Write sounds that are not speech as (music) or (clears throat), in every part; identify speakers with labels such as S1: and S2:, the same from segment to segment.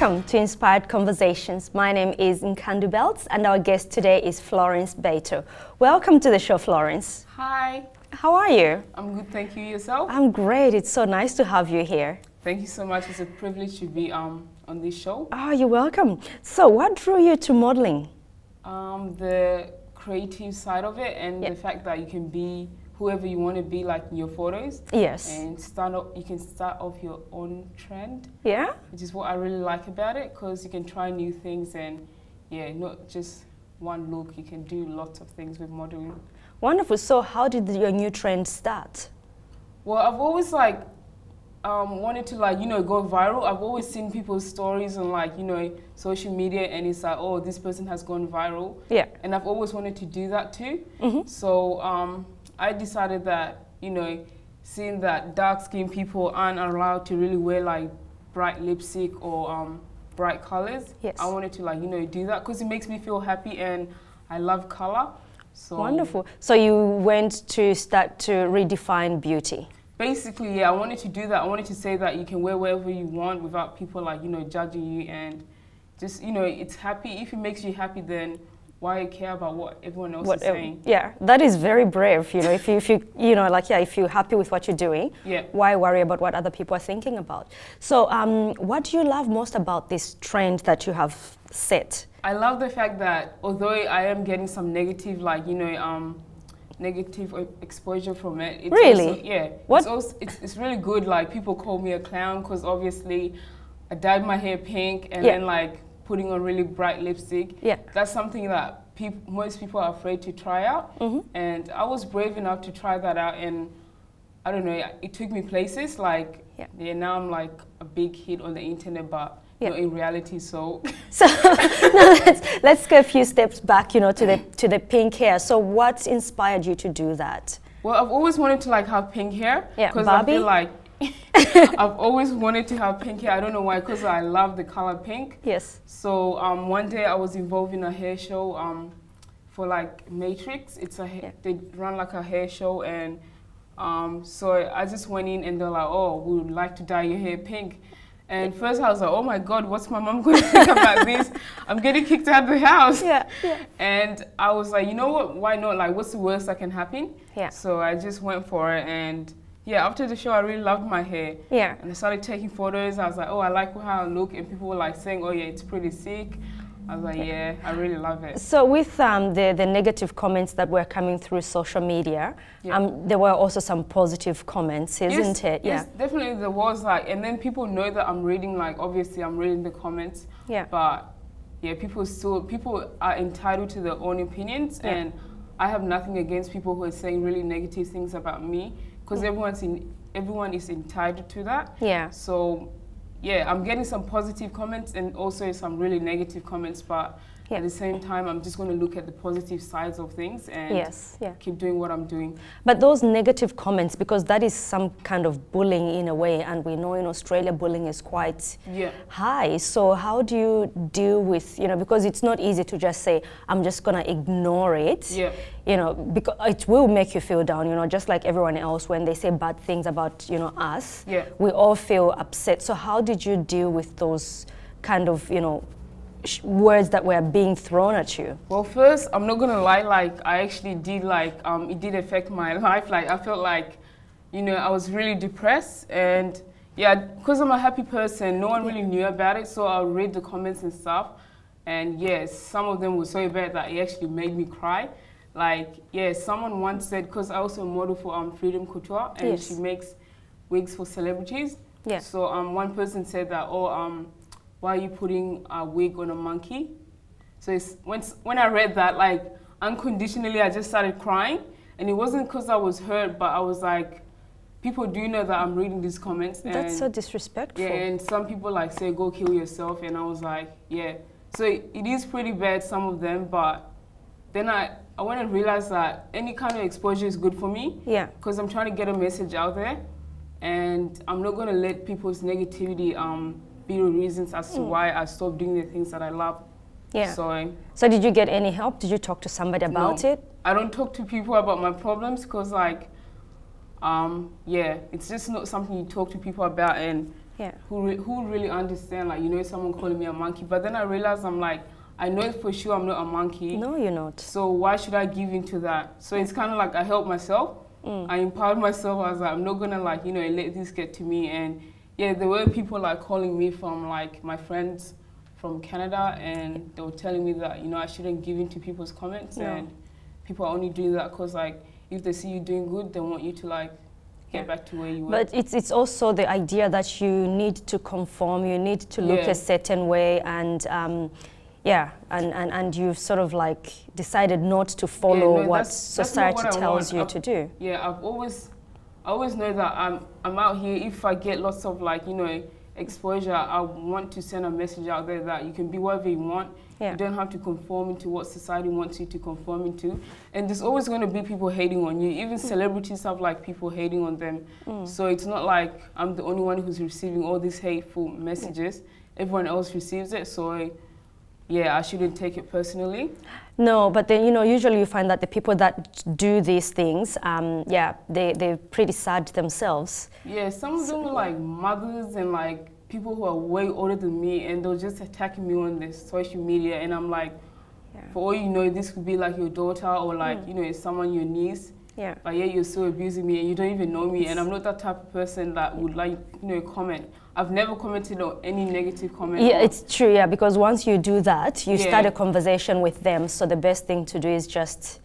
S1: Welcome to Inspired Conversations. My name is Nkandu Beltz and our guest today is Florence Baitio. Welcome to the show, Florence.
S2: Hi.
S1: How are you?
S2: I'm good, thank you. Yourself?
S1: I'm great. It's so nice to have you here.
S2: Thank you so much. It's a privilege to be um, on this show.
S1: Oh, you're welcome. So, what drew you to modeling?
S2: Um, the creative side of it and the fact that you can be whoever you want to be like in your photos.
S1: Yes.
S2: And start up, you can start off your own trend.
S1: Yeah?
S2: Which is what I really like about it because you can try new things and yeah, not just one look. You can do lots of things with modeling.
S1: Wonderful. So how did your new trend start?
S2: Well, I've always like um, wanted to like you know go viral. I've always seen people's stories on like you know social media, and it's like oh this person has gone viral.
S1: Yeah.
S2: And I've always wanted to do that too.
S1: Mm -hmm.
S2: So um, I decided that you know seeing that dark skinned people aren't allowed to really wear like bright lipstick or um, bright colors.
S1: Yes.
S2: I wanted to like you know do that because it makes me feel happy and I love color. So
S1: Wonderful. So you went to start to redefine beauty.
S2: Basically, yeah, I wanted to do that. I wanted to say that you can wear whatever you want without people like, you know, judging you and just, you know, it's happy. If it makes you happy, then why care about what everyone else what, is saying?
S1: Yeah, that is very brave. You know, if you, if you, you know, like yeah, if you're happy with what you're doing,
S2: yeah.
S1: why worry about what other people are thinking about? So, um, what do you love most about this trend that you have set?
S2: I love the fact that although I am getting some negative, like you know, um, negative exposure from it.
S1: It's really?
S2: Also, yeah.
S1: What?
S2: It's, also, it's, it's really good. Like people call me a clown because obviously I dyed my hair pink and yeah. then like putting on really bright lipstick.
S1: Yeah.
S2: That's something that peop most people are afraid to try out.
S1: Mm -hmm.
S2: And I was brave enough to try that out and I don't know, it took me places like
S1: yeah.
S2: yeah now I'm like a big hit on the internet but yeah. in reality, so. (laughs)
S1: so (laughs) now let's, let's go a few steps back, you know, to the, to the pink hair. So what inspired you to do that?
S2: Well, I've always wanted to like have pink hair.
S1: Yeah,
S2: Because
S1: I
S2: feel like (laughs) I've always wanted to have pink hair. I don't know why, because I love the color pink.
S1: Yes.
S2: So um, one day I was involved in a hair show um, for like Matrix. It's a yeah. they run like a hair show, and um, so I just went in and they're like, "Oh, we would like to dye your hair pink." And first I was like, oh my God, what's my mom (laughs) going to think about this? I'm getting kicked out of the house.
S1: Yeah, yeah.
S2: And I was like, you know what, why not? Like, what's the worst that can happen?
S1: Yeah.
S2: So I just went for it. And yeah, after the show, I really loved my hair.
S1: Yeah.
S2: And I started taking photos. I was like, oh, I like how I look. And people were like saying, oh yeah, it's pretty sick. I was like, yeah, I really love it.
S1: So with um, the, the negative comments that were coming through social media, yeah. um, there were also some positive comments, isn't
S2: yes,
S1: it?
S2: Yes, definitely there was like, and then people know that I'm reading, like obviously I'm reading the comments.
S1: Yeah.
S2: But yeah, people still, people are entitled to their own opinions yeah. and I have nothing against people who are saying really negative things about me because everyone's in, everyone is entitled to that.
S1: Yeah.
S2: So yeah, I'm getting some positive comments and also some really negative comments, but yeah. at the same time, I'm just going to look at the positive sides of things and
S1: yes, yeah.
S2: keep doing what I'm doing.
S1: But those negative comments, because that is some kind of bullying in a way, and we know in Australia bullying is quite
S2: yeah.
S1: high. So how do you deal with, you know, because it's not easy to just say, I'm just going to ignore it.
S2: Yeah.
S1: You know, because it will make you feel down, you know, just like everyone else when they say bad things about, you know, us.
S2: Yeah.
S1: We all feel upset. So how did you deal with those kind of, you know, words that were being thrown at you?
S2: Well, first, I'm not gonna lie. Like, I actually did like um, it did affect my (laughs) life. Like, I felt like, you know, I was really depressed, and yeah, because I'm a happy person, no one really knew about it. So I'll read the comments and stuff, and yes, some of them were so bad that it actually made me cry. Like, yeah, someone once said, because I also model for um, Freedom Couture, and
S1: yes.
S2: she makes wigs for celebrities.
S1: Yeah.
S2: So um, one person said that, oh, um, why are you putting a wig on a monkey? So it's, when, when I read that, like, unconditionally, I just started crying. And it wasn't because I was hurt, but I was like, people do know that I'm reading these comments.
S1: That's so disrespectful.
S2: Yeah, and some people like say, go kill yourself. And I was like, yeah. So it, it is pretty bad, some of them, but then I, I went and realized that any kind of exposure is good for me.
S1: Yeah.
S2: Because I'm trying to get a message out there. And I'm not going to let people's negativity um, be reasons as to mm. why I stopped doing the things that I love.
S1: Yeah.
S2: So,
S1: so did you get any help? Did you talk to somebody about
S2: no,
S1: it?
S2: I don't talk to people about my problems because like, um, yeah, it's just not something you talk to people about and
S1: Yeah.
S2: Who re who really understand like you know someone calling me a monkey, but then I realized I'm like I know for sure I'm not a monkey.
S1: No, you're not.
S2: So why should I give into that? So it's kind of like I help myself.
S1: Mm.
S2: I empowered myself. I was like, I'm not gonna like you know let this get to me. And yeah, there were people like calling me from like my friends from Canada, and they were telling me that you know I shouldn't give into people's comments,
S1: No.
S2: and people are only doing that because like if they see you doing good, they want you to like get back to where you were.
S1: But it's, it's also the idea that you need to conform, you need to look
S2: Yeah.
S1: a certain way, and um, yeah, and, and, and you've sort of like decided not to follow
S2: no,
S1: what
S2: that's- that's
S1: society
S2: what
S1: tells
S2: want.
S1: you
S2: I've-
S1: to do.
S2: Yeah, I've always, I always know that I'm, I'm out here. If I get lots of like, you know, exposure, I want to send a message out there that you can be whatever you want.
S1: Yeah.
S2: You don't have to conform into what society wants you to conform into. And there's always going to be people hating on you. Even celebrities have like people hating on them.
S1: Mm.
S2: So it's not like I'm the only one who's receiving all these hateful messages. Everyone else receives it. So yeah, I shouldn't take it personally.
S1: No, but then you know, usually you find that the people that do these things, um, yeah, they they're pretty sad themselves.
S2: Yeah, some of them are like mothers and like people who are way older than me, and they're just attacking me on this social media, and I'm like,
S1: Yeah.
S2: for all you know, this could be like your daughter or like you know, it's someone your niece,
S1: Yeah.
S2: but yet you're still abusing me, and you don't even know me, and I'm not that type of person that would like you know comment. I've never commented on any negative comment.
S1: Yeah, it's true. Yeah, because once you do that, you start a conversation with them. So the best thing to do is just,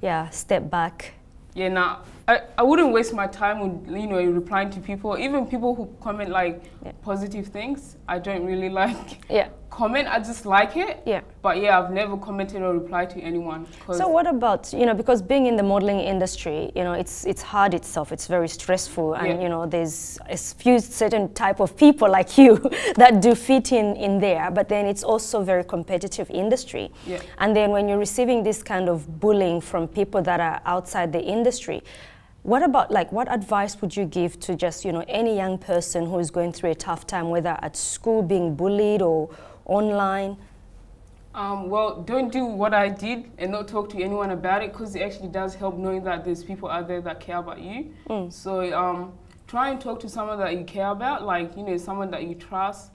S1: yeah, step back.
S2: Yeah, nah, I, I wouldn't waste my time with, you know, replying to people. Even people who comment like
S1: Yeah.
S2: positive things, I don't really (laughs) like
S1: Yeah,
S2: comment. I just like it.
S1: yeah.
S2: But yeah, I've never commented or replied to anyone
S1: So what about you know because being in the modeling industry, you know it's it's hard itself. It's very stressful, and
S2: Yeah.
S1: you know there's a few certain type of people (laughs) like you (laughs) that do fit in in there. But then it's also very competitive industry.
S2: Yeah.
S1: And then when you're receiving this kind of bullying from people that are outside the industry. What about like what advice would you give to just you know any young person who is going through a tough time, whether at school being bullied or online?
S2: Um, well, don't do what I did and not talk to anyone about it because it actually does help knowing that there's people out there that care about you. So um, try and talk to someone that you care about, like, you know, someone that you trust.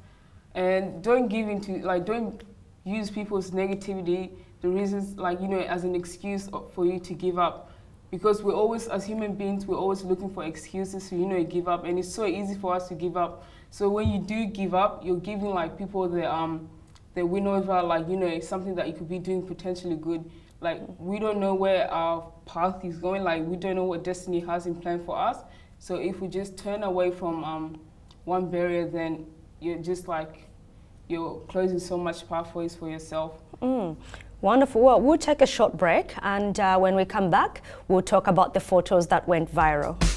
S2: And don't give into, like, don't use people's negativity, the reasons, like, you know, as an excuse for you to give up. Because we're always, as human beings, we're always looking for excuses to, you know, give up. And it's so easy for us to give up. So when you do give up, you're giving, like, people the, um, they win over like you know something that you could be doing potentially good. Like we don't know where our path is going. Like we don't know what destiny has in plan for us. So if we just turn away from um, one barrier then you're just like you're closing so much pathways for yourself.
S1: Mm, wonderful. Well, we'll take a short break, and uh, when we come back, we'll talk about the photos that went viral.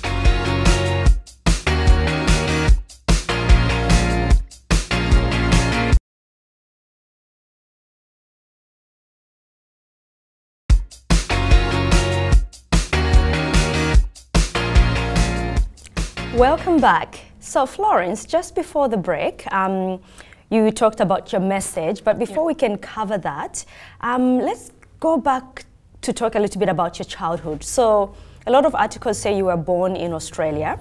S1: Welcome back. So, Florence, just before the break, um, you talked about your message, but before we can cover that, um, let's go back to talk a little bit about your childhood. So, a lot of articles say you were born in Australia,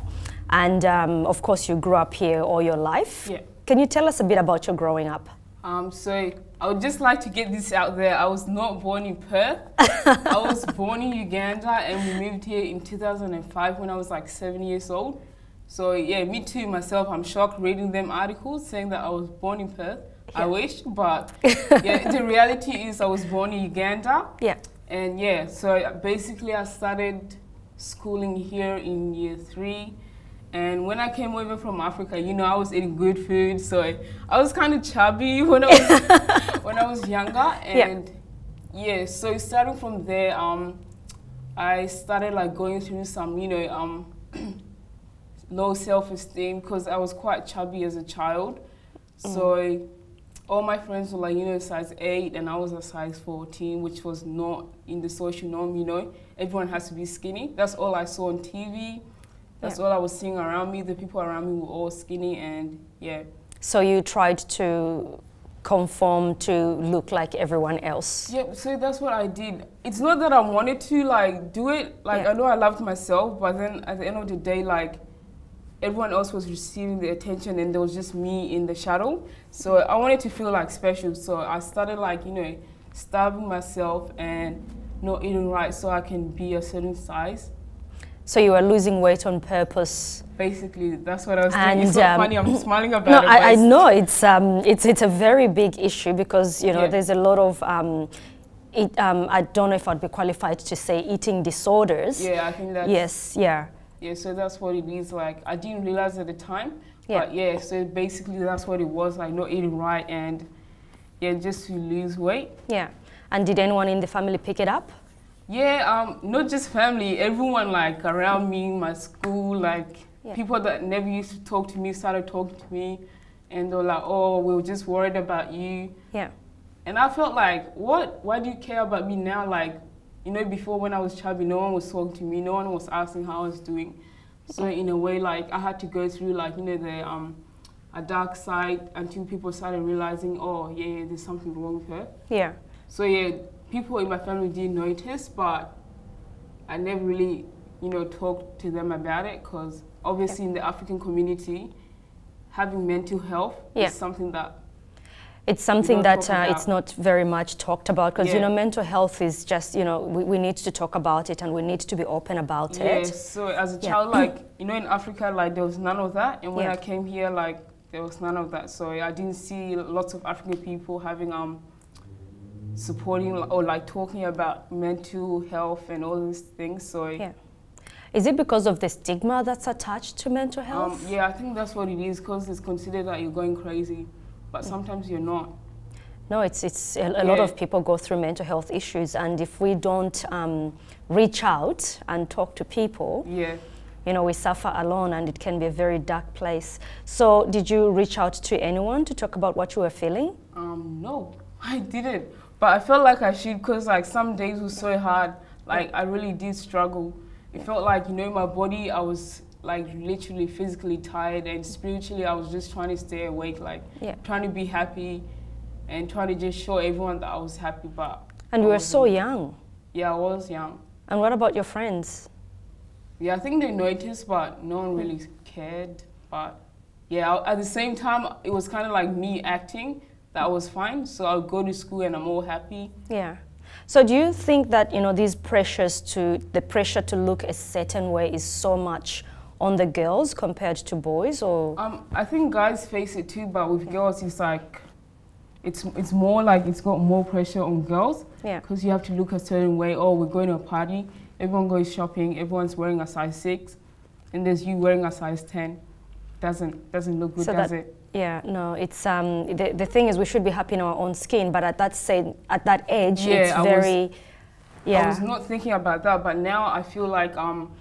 S1: and um, of course, you grew up here all your life.
S2: Yeah.
S1: Can you tell us a bit about your growing up?
S2: Um, so I would just like to get this out there. I was not born in Perth. (laughs) I was born in Uganda, and we moved here in 2005 when I was like seven years old. So yeah, me too. Myself, I'm shocked reading them articles saying that I was born in Perth. I wish, but (laughs) yeah, the reality is I was born in Uganda,
S1: Yeah.
S2: and yeah. So basically, I started schooling here in year three. And when I came over from Africa, you know, I was eating good food, so I was kind of chubby (laughs) when I was (laughs) when I was younger. And yeah. so starting from there, um, I started like going through some, you know, um, (clears throat) low self-esteem because I was quite chubby as a child. Mm. So all my friends were like, you know, size 8 and I was a size 14, which was not in the social norm, you know. Everyone has to be skinny. That's all I saw on TV. That's
S1: Yeah.
S2: all I was seeing around me. The people around me were all skinny and yeah.
S1: So, you tried to conform to look like everyone else.
S2: Yeah, so that's what I did. It's not that I wanted to like do it. Like
S1: Yeah.
S2: I know I loved myself, but then at the end of the day, like everyone else was receiving the attention and there was just me in the shadow. So I wanted to feel like special. So I started like, you know, starving myself and not eating right so I can be a certain size.
S1: So you were losing weight on purpose.
S2: Basically, that's what I was doing. It's not
S1: um,
S2: funny. I'm (laughs) smiling about
S1: no,
S2: it.
S1: I, I know it's um, it's it's a very big issue because you know
S2: Yeah.
S1: there's a lot of um, it, um, I don't know if I'd be qualified to say eating disorders.
S2: Yeah, I think that's
S1: Yes. Yeah.
S2: Yeah, so that's what it is. Like I didn't realize at the time,
S1: Yeah.
S2: but yeah, so basically that's what it was. Like not eating right and yeah, just to lose weight.
S1: Yeah. And did anyone in the family pick it up?
S2: Yeah, um, not just family, everyone like around me, my school, like
S1: Yeah.
S2: people that never used to talk to me started talking to me, and they were like, "Oh, we were just worried about you."
S1: Yeah.
S2: And I felt like, what? Why do you care about me now? Like, you know, before when I was chubby, no one was talking to me, no one was asking how I was doing. So in a way, like I had to go through like you know the um, a dark side until people started realizing, oh yeah, there's something wrong with her.
S1: Yeah.
S2: So yeah, people in my family did notice, but I never really, you know, talked to them about it because obviously in the African community, having mental health
S1: Yeah.
S2: is something that
S1: It's something that uh, it's not very much talked about because you know mental health is just you know we, we need to talk about it and we need to be open about
S2: yeah.
S1: it.
S2: So as a
S1: Yeah.
S2: child, like you know, in Africa, like there was none of that, and when
S1: Yeah.
S2: I came here, like there was none of that. So I didn't see lots of African people having um supporting or like talking about mental health and all these things. So
S1: Yeah. Is it because of the stigma that's attached to mental
S2: Um,
S1: health?
S2: yeah, I think that's what it is because it's considered that you're going crazy, but sometimes you're not.
S1: No, it's it's a, a lot of people go through mental health issues, and if we don't um, reach out and talk to people,
S2: Yeah.
S1: you know, we suffer alone, and it can be a very dark place. So, did you reach out to anyone to talk about what you were feeling?
S2: Um, no, (laughs) I didn't. But I felt like I should because like some days were so hard. Like I really did struggle. It felt like you know my body. I was like literally physically tired and spiritually I was just trying to stay awake. Like
S1: Yeah.
S2: trying to be happy and trying to just show everyone that I was happy. But
S1: And you were so young.
S2: yeah, I was young.
S1: And what about your friends?
S2: Yeah, I think they noticed, but no one really cared. But yeah, at the same time, it was kind of like me acting that was fine. So I'll go to school and I'm all happy.
S1: Yeah. So do you think that you know these pressures to the pressure to look a certain way is so much on the girls compared to boys, or
S2: Um, I think guys face it too, but with girls, it's like it's it's more like it's got more pressure on girls
S1: yeah,
S2: because you have to look a certain way. Oh, we're going to a party. Everyone goes shopping. Everyone's wearing a size six, and there's you wearing a size ten. Doesn't doesn't look good,
S1: So
S2: does
S1: that-
S2: it?
S1: yeah? No, it's um the, the thing is we should be happy in our own skin, but at that say at that age,
S2: Yeah,
S1: it's
S2: I was-
S1: very
S2: I was not thinking about that, but now I feel like um,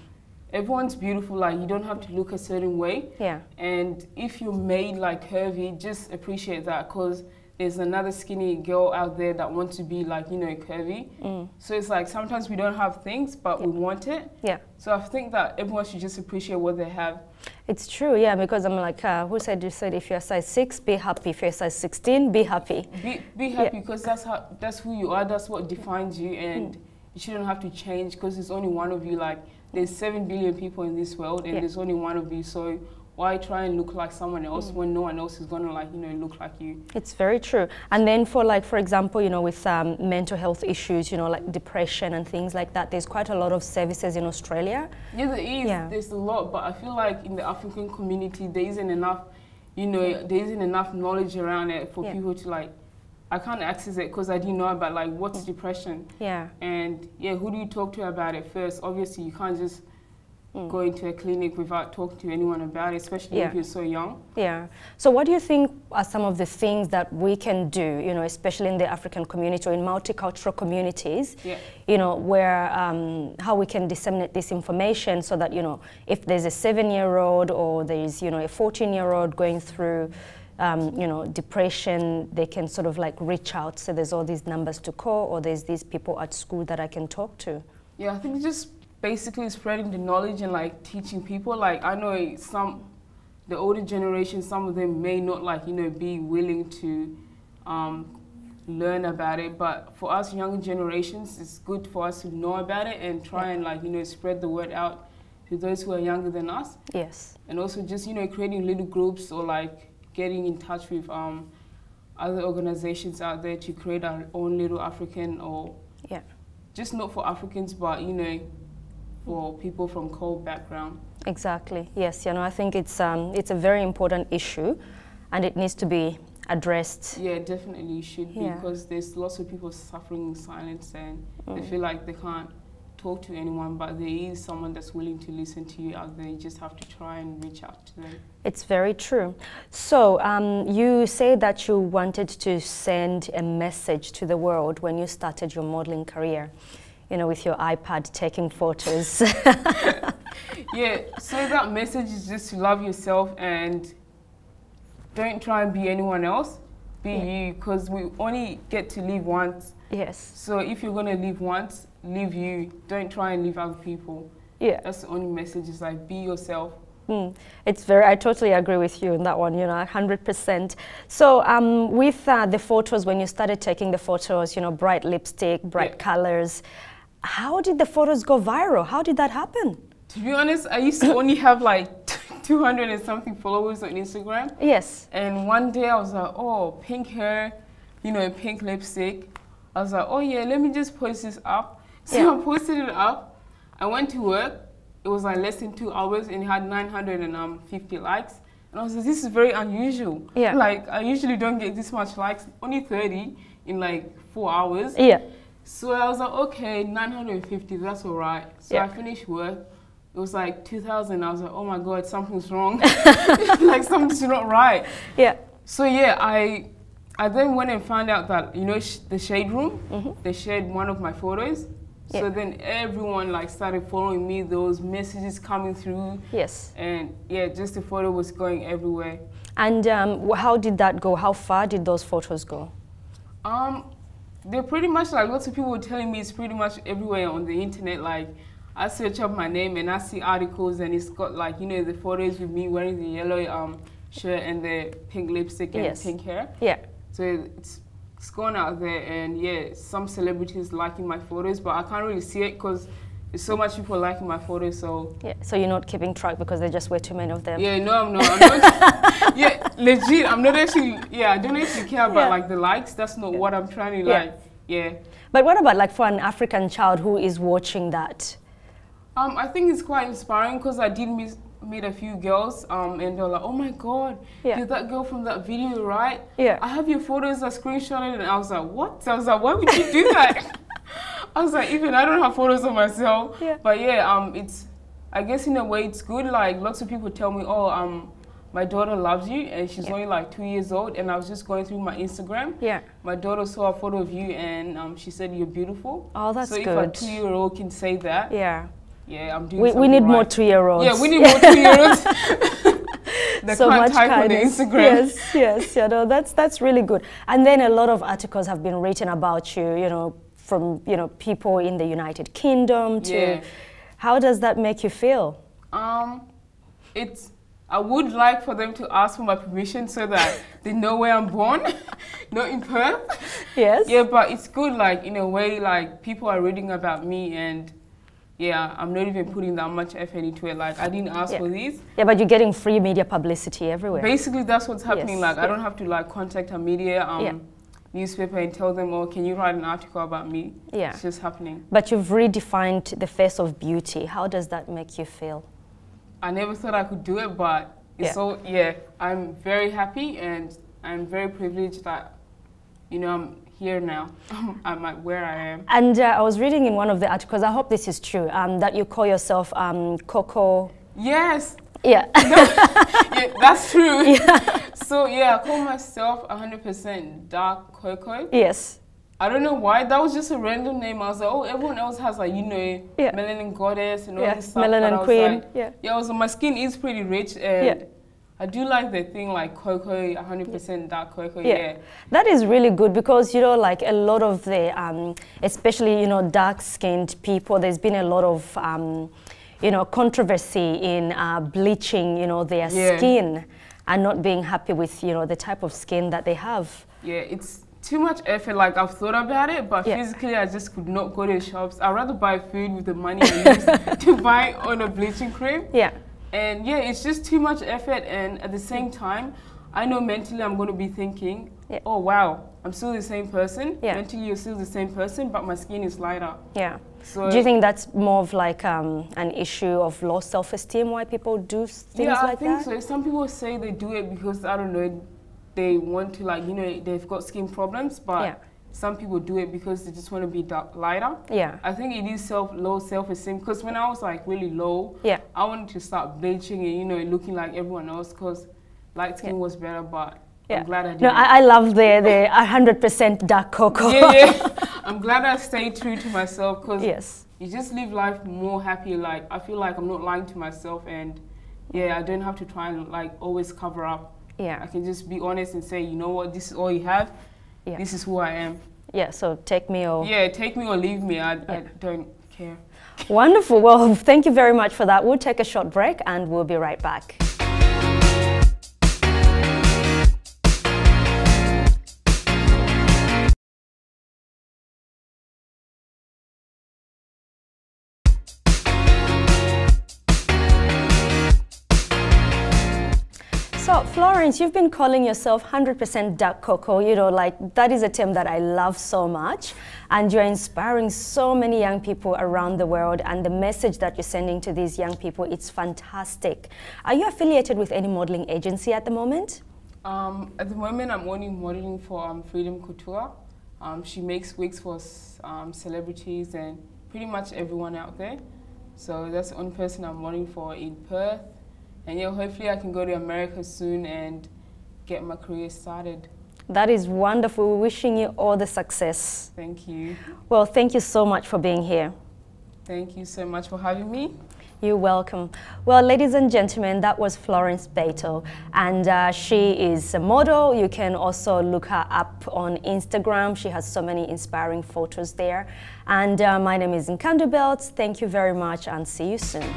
S2: everyone's beautiful. Like you don't have to look a certain way,
S1: yeah
S2: and if you're made like curvy, just appreciate that because there's another skinny girl out there that wants to be like you know curvy.
S1: mm,
S2: So it's like sometimes we don't have things, but we want it.
S1: yeah.
S2: So I think that everyone should just appreciate what they have.
S1: It's true, yeah, because I'm like, uh, who said you said if you're size six, be happy. If you're size 16, be happy.
S2: Be be happy because that's how that's who you are. That's what defines you, and you shouldn't have to change because it's only one of you. Like there's seven billion people in this world, and
S1: Yeah.
S2: there's only one of you. So why try and look like someone else when no one else is gonna like you know look like you?
S1: It's very true. And then for like, for example, you know, with um, mental health issues, you know, like depression and things like that, there's quite a lot of services in Australia.
S2: Yeah, there is.
S1: Yeah.
S2: There's a lot, but I feel like in the African community there isn't enough. You know, there isn't enough knowledge around it for
S1: Yeah.
S2: people to like. I can't access it because I didn't know about like what's depression.
S1: Yeah,
S2: And yeah, who do you talk to about it first? Obviously, you can't just
S1: Mm.
S2: go into a clinic without talking to anyone about it, especially
S1: Yeah.
S2: if you're so young.
S1: yeah. So what do you think are some of the things that we can do, you know, especially in the African community or in multicultural communities,
S2: Yeah.
S1: you know, where um, how we can disseminate this information so that you know, if there's a seven-year-old or there's you know a 14-year-old going through, um, you know, depression, they can sort of like reach out. So there's all these numbers to call, or there's these people at school that I can talk to.
S2: Yeah, I think just basically spreading the knowledge and like teaching people. Like I know some, the older generation, some of them may not like you know be willing to um, learn about it, but for us younger generations, it's good for us to know about it and try and like you know spread the word out, to those who are younger than us.
S1: Yes.
S2: And also just, you know, creating little groups or like getting in touch with um, other organizations out there to create our own little African or
S1: Yeah.
S2: just not for Africans, but, you know, for people from cold background.
S1: Exactly. Yes. You know, I think it's um, it's a very important issue, and it needs to be addressed.
S2: Yeah, definitely should be
S1: Yeah.
S2: because there's lots of people suffering in silence and they
S1: Mm.
S2: feel like they can't talk to anyone, but there is someone that's willing to listen to you out there. You just have to try and reach out to them.
S1: It's very true. So um, you say that you wanted to send a message to the world when you started your modeling career. You know, with your iPad taking photos. (laughs)
S2: Yeah, so that message is just to love yourself and don't try and be anyone else. Be
S1: Yeah.
S2: you, because we only get to live once.
S1: yes.
S2: So if you're gonna live once, live you. Don't try and leave other people.
S1: Yeah.
S2: That's the only message. Is like be yourself.
S1: Mm, it's very, I totally agree with you on that one, you know, 100%. So, um, with uh, the photos, when you started taking the photos, you know, bright lipstick, bright
S2: Yeah.
S1: colors, how did the photos go viral? How did that happen?
S2: To be honest, I used to only have like (laughs) 200 and something followers on Instagram.
S1: Yes.
S2: And one day I was like, oh, pink hair, you know, pink lipstick. I was like, oh yeah, let me just post this up. So
S1: Yeah.
S2: I posted it up. I went to work. It was like less than two hours and it had 950 likes. And I was like, this is very unusual.
S1: Yeah.
S2: Like, I usually don't get this much likes, only 30 in like four hours.
S1: Yeah.
S2: So I was like, okay, 950, that's all right. So
S1: Yeah.
S2: I finished work. It was like 2000. I was like, oh my God, something's wrong. (laughs) (laughs) like something's not right.
S1: Yeah.
S2: So yeah, I I then went and found out that you know sh- the shade room, mm-hmm. they shared one of my photos. So then everyone like started following me. Those messages coming through,
S1: Yes.
S2: and yeah, just the photo was going everywhere.
S1: And um, how did that go? How far did those photos go?
S2: Um, they're pretty much like lots of people were telling me it's pretty much everywhere on the internet. Like I search up my name and I see articles and it's got like you know the photos with me wearing the yellow um shirt and the pink lipstick and
S1: Yes.
S2: pink hair.
S1: Yeah.
S2: So it's it's gone out there, and yeah, some celebrities liking my photos, but I can't really see it because there's so much people liking my photos. So
S1: Yeah. So you're not keeping track because there just were too many of them.
S2: yeah, no, I'm not. I'm not (laughs) (laughs) yeah, legit. I'm not actually. Yeah, I don't actually care about
S1: Yeah.
S2: like the likes. That's not what I'm trying to
S1: Yeah.
S2: like. Yeah.
S1: But what about like for an African child who is watching that?
S2: Um, I think it's quite inspiring because I did meet, meet a few girls, um, and they're like, "Oh my God,
S1: Yeah.
S2: you're that girl from that video, right?
S1: Yeah.
S2: I have your photos. I screenshotted, and I was like, what? I was like, why would you do that? (laughs) (laughs) I was like, even I don't have photos of myself.
S1: Yeah.
S2: But yeah, um, it's, I guess in a way it's good. Like lots of people tell me, oh, um, my daughter loves you, and she's
S1: Yeah.
S2: only like two years old. And I was just going through my Instagram.
S1: Yeah.
S2: My daughter saw a photo of you, and um, she said you're beautiful.
S1: Oh, that's
S2: so if a two-year-old can say that,
S1: Yeah.
S2: Yeah, I'm doing
S1: We, we need more
S2: right.
S1: two-year-olds.
S2: Yeah, we need more two-year-olds. (laughs) they
S1: so
S2: can't
S1: much
S2: type on
S1: kindness.
S2: Instagram.
S1: Yes, yes, you know, that's that's really good. And then a lot of articles have been written about you, you know, from you know people in the United Kingdom to.
S2: Yeah.
S1: How does that make you feel?
S2: Um, it's. I would like for them to ask for my permission so that they know where I'm born, (laughs) not in Perth.
S1: Yes.
S2: Yeah, but it's good. Like in a way, like people are reading about me, and yeah, I'm not even putting that much effort into it. Like I didn't ask
S1: Yeah.
S2: for these.
S1: Yeah, but you're getting free media publicity everywhere.
S2: Basically, that's what's happening.
S1: Yes,
S2: Like I don't have to like contact a media um,
S1: Yeah.
S2: newspaper and tell them, oh, can you write an article about me?
S1: Yeah.
S2: It's just happening.
S1: But you've redefined the face of beauty. How does that make you feel?
S2: I never thought I could do it, but it's
S1: Yeah.
S2: so yeah. I'm very happy and I'm very privileged that you know I'm here now. (laughs) I'm at where I am.
S1: And uh, I was reading in one of the articles. I hope this is true. Um, that you call yourself um, Coco.
S2: Yes,
S1: Yeah. (laughs)
S2: yeah, that's true. (laughs) So yeah, I call myself 100% dark Coco.
S1: yes.
S2: I don't know why. That was just a random name. I was like, oh, everyone else has like you know
S1: Yeah.
S2: melanin goddess and all
S1: Yeah.
S2: this stuff.
S1: Melanin queen.
S2: like-
S1: yeah.
S2: Yeah, also my skin is pretty rich and
S1: Yeah.
S2: I do like the thing like cocoa, 100% dark cocoa.
S1: Yeah.
S2: yeah.
S1: That is really good because you know, like a lot of the, um, especially you know, dark-skinned people. There's been a lot of, um, you know, controversy in uh, bleaching, you know, their
S2: Yeah.
S1: skin, and not being happy with you know the type of skin that they have.
S2: Yeah, it's too much effort. Like I've thought about it, but
S1: Yeah.
S2: physically I just could not go to the shops. I'd rather buy food with the money I use (laughs) to buy on a bleaching cream.
S1: Yeah.
S2: And yeah, it's just too much effort. And at the same time, I know mentally I'm going to be thinking,
S1: Yeah.
S2: oh wow, I'm still the same person.
S1: Yeah.
S2: Mentally, you're still the same person, but my skin is lighter.
S1: Yeah.
S2: So
S1: Do you think that's more of like um, an issue of low self-esteem why people do things
S2: yeah,
S1: like
S2: I think
S1: that?
S2: so. Some people say they do it because I don't know, they want to like you know they've got skin problems, but
S1: Yeah.
S2: Some people do it because they just want to be dark, lighter.
S1: Yeah.
S2: I think it is self low self esteem because when I was like really low,
S1: Yeah.
S2: I wanted to start bleaching and you know looking like everyone else because light skin
S1: Yeah.
S2: was better, but
S1: Yeah.
S2: I'm glad I did.
S1: No, I, I love the the 100% dark cocoa.
S2: yeah, yeah. (laughs) I'm glad I stayed true to myself because
S1: yes.
S2: you just live life more happy. Like I feel like I'm not lying to myself, and yeah, I don't have to try and like always cover up.
S1: Yeah.
S2: I can just be honest and say, you know what, this is all you have.
S1: Yeah.
S2: This is who I am.
S1: Yeah. So take me or
S2: Yeah, take me or leave me. I, I don't care.
S1: Wonderful. Well, thank you very much for that. We'll take a short break and we'll be right back. Florence, you've been calling yourself 100% dark cocoa. You know, like that is a term that I love so much. And you're inspiring so many young people around the world. And the message that you're sending to these young people, it's fantastic. Are you affiliated with any modeling agency at the moment?
S2: Um, at the moment, I'm only modeling for um, Freedom Couture. Um, she makes wigs for um, celebrities and pretty much everyone out there. So that's the only person I'm modeling for in Perth. And yeah, hopefully I can go to America soon and get my career started.
S1: That is wonderful. We're wishing you all the success.
S2: Thank you.
S1: Well, thank you so much for being here.
S2: Thank you so much for having me.
S1: You're welcome. Well, ladies and gentlemen, that was Florence Baitio, and uh, she is a model. You can also look her up on Instagram. She has so many inspiring photos there. And uh, my name is Nkandu Beltz. Thank you very much, and see you soon.